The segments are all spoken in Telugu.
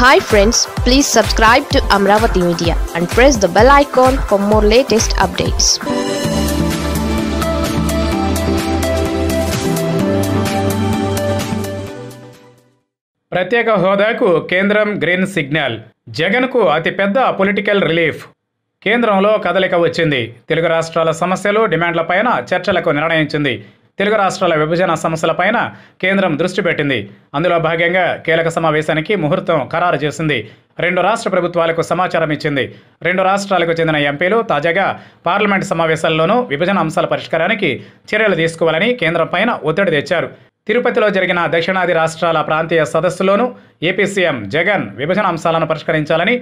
Hi friends please subscribe to Amaravati media and press the bell icon for more latest updates ప్రత్యేక హోదాకు కేంద్రం గ్రీన్ సిగ్నల్. జగన్కు అతిపెద్ద పొలిటికల్ రిలీఫ్. కేంద్రంలో కదలిక వచ్చింది. తెలుగు రాష్ట్రాల సమస్యలు డిమాండ్లపైన చర్చలకు నిర్ణయించింది. తెలుగు రాష్ట్రాల విభజన సమస్యలపైన కేంద్రం దృష్టి పెట్టింది. అందులో భాగంగా కీలక సమావేశానికి ముహూర్తం ఖరారు చేసింది. రెండు రాష్ట్ర ప్రభుత్వాలకు సమాచారం ఇచ్చింది. రెండు రాష్ట్రాలకు చెందిన ఎంపీలు తాజాగా పార్లమెంట్ సమావేశాల్లోనూ విభజన అంశాల పరిష్కారానికి చర్యలు తీసుకోవాలని కేంద్రం పైన ఒత్తిడి తెచ్చారు. తిరుపతిలో జరిగిన దక్షిణాది రాష్ట్రాల ప్రాంతీయ సదస్సులోనూ ఏపీ సీఎం జగన్ విభజన అంశాలను పరిష్కరించాలని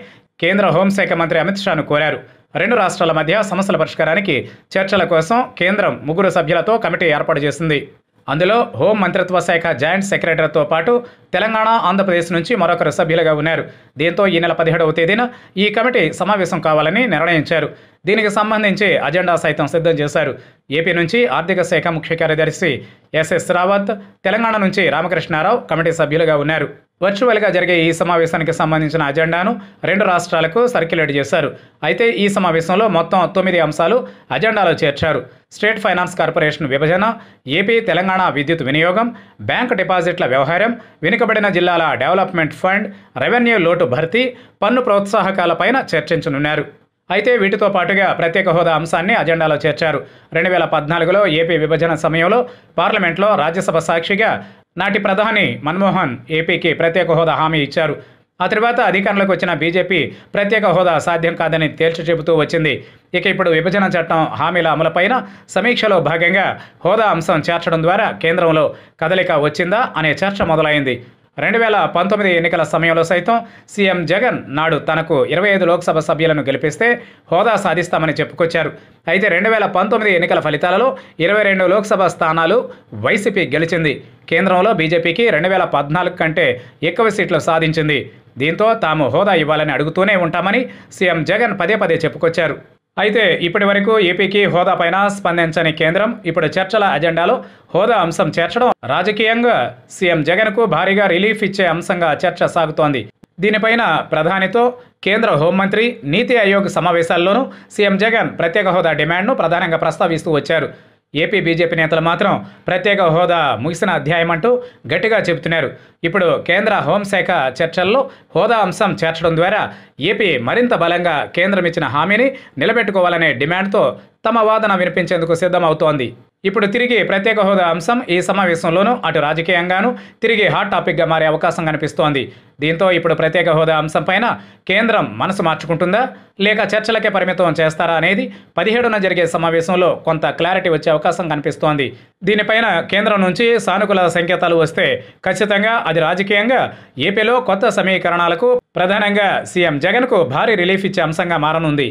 కేంద్ర హోంశాఖ మంత్రి అమిత్ షాను కోరారు. రెండు రాష్ట్రాల మధ్య సమస్యల పరిష్కారానికి చర్చల కోసం కేంద్రం ముగ్గురు సభ్యులతో కమిటీ ఏర్పాటు చేసింది. అందులో హోం మంత్రిత్వ శాఖ జాయింట్ సెక్రటరీతో పాటు తెలంగాణ ఆంధ్రప్రదేశ్ నుంచి మరొకరు సభ్యులుగా ఉన్నారు. దీంతో ఈ నెల పదిహేడవ తేదీన ఈ కమిటీ సమావేశం కావాలని నిర్ణయించారు. దీనికి సంబంధించి అజెండా సైతం సిద్ధం చేశారు. ఏపీ నుంచి ఆర్థిక శాఖ ముఖ్య కార్యదర్శి ఎస్ఎస్ రావత్ తెలంగాణ నుంచి రామకృష్ణారావు కమిటీ సభ్యులుగా ఉన్నారు. వర్చువల్గా జరిగే ఈ సమావేశానికి సంబంధించిన అజెండాను రెండు రాష్ట్రాలకు సర్క్యులేట్ చేశారు. అయితే ఈ సమావేశంలో మొత్తం తొమ్మిది అంశాలు అజెండాలో చేర్చారు. స్టేట్ ఫైనాన్స్ కార్పొరేషన్ విభజన ఏపీ తెలంగాణ విద్యుత్ వినియోగం బ్యాంకు డిపాజిట్ల వ్యవహారం వెనుకబడిన జిల్లాల డెవలప్మెంట్ ఫండ్ రెవెన్యూ లోటు భర్తీ పన్ను ప్రోత్సాహకాలపైన చర్చించనున్నారు. అయితే వీటితో పాటుగా ప్రత్యేక హోదా అంశాన్ని అజెండాలో చేర్చారు. రెండు వేల పద్నాలుగులో ఏపీ విభజన సమయంలో పార్లమెంట్లో రాజ్యసభ సాక్షిగా నాటి ప్రధాని మన్మోహన్ ఏపీకి ప్రత్యేక హోదా హామీ ఇచ్చారు. ఆ తర్వాత అధికారంలోకి వచ్చిన బీజేపీ ప్రత్యేక హోదా సాధ్యం కాదని తేల్చి చెబుతూ వచ్చింది. ఇక ఇప్పుడు విభజన చట్టం హామీల అమలుపైన సమీక్షలో భాగంగా హోదా అంశం చేర్చడం ద్వారా కేంద్రంలో కదలిక వచ్చిందా అనే చర్చ మొదలైంది. రెండు వేల పంతొమ్మిది ఎన్నికల సమయంలో సైతం సీఎం జగన్ నాడు తనకు ఇరవై ఐదు లోక్సభ సభ్యులను గెలిపిస్తే హోదా సాధిస్తామని చెప్పుకొచ్చారు. అయితే రెండు వేల పంతొమ్మిది ఎన్నికల ఫలితాలలో ఇరవై రెండు లోక్సభ స్థానాలు వైసీపీ గెలిచింది. కేంద్రంలో బీజేపీకి రెండు వేల పద్నాలుగు కంటే ఎక్కువ సీట్లు సాధించింది. దీంతో తాము హోదా ఇవ్వాలని అడుగుతూనే ఉంటామని సీఎం జగన్ పదే పదే చెప్పుకొచ్చారు. అయితే ఇప్పటి వరకు ఏపీకి హోదా పైన స్పందించని కేంద్రం ఇప్పుడు చర్చల అజెండాలో హోదా అంశం చేర్చడం రాజకీయంగా సీఎం జగన్కు భారీగా రిలీఫ్ ఇచ్చే అంశంగా చర్చ సాగుతోంది. దీనిపైన ప్రధానితో కేంద్ర హోంమంత్రి నీతి ఆయోగ్ సమావేశాల్లోనూ సీఎం జగన్ ప్రత్యేక హోదా డిమాండ్ను ప్రధానంగా ప్రస్తావిస్తూ వచ్చారు. ఏపీ బీజేపీ నేతలు మాత్రం ప్రత్యేక హోదా ముగిసిన అధ్యాయం అంటూ గట్టిగా చెబుతున్నారు. ఇప్పుడు కేంద్ర హోంశాఖ చర్చల్లో హోదా అంశం చేర్చడం ద్వారా ఏపీ మరింత బలంగా కేంద్రం ఇచ్చిన హామీని నిలబెట్టుకోవాలనే డిమాండ్తో తమ వాదన వినిపించేందుకు సిద్ధమవుతోంది. ఇప్పుడు తిరిగి ప్రత్యేక హోదా అంశం ఈ సమావేశంలోనూ అటు రాజకీయంగానూ తిరిగి హాట్ టాపిక్గా మారే అవకాశం కనిపిస్తోంది. దీంతో ఇప్పుడు ప్రత్యేక హోదా అంశం పైన కేంద్రం మనసు మార్చుకుంటుందా? లేక చర్చలకే పరిమితం చేస్తారా అనేది పదిహేడున జరిగే సమావేశంలో కొంత క్లారిటీ వచ్చే అవకాశం కనిపిస్తోంది. దీనిపైన కేంద్రం నుంచి సానుకూల సంకేతాలు వస్తే ఖచ్చితంగా అది రాజకీయంగా ఏపీలో కొత్త సమీకరణాలకు ప్రధానంగా సీఎం జగన్కు భారీ రిలీఫ్ ఇచ్చే అంశంగా మారనుంది.